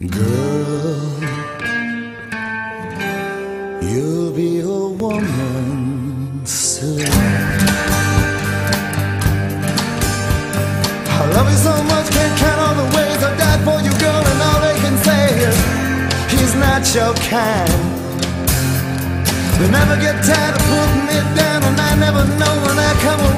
Girl, you'll be a woman soon. I love you so much, can't count all the ways I died for you, girl, and all they can say is he's not your kind. They never get tired of putting it down, and I never. know when I come.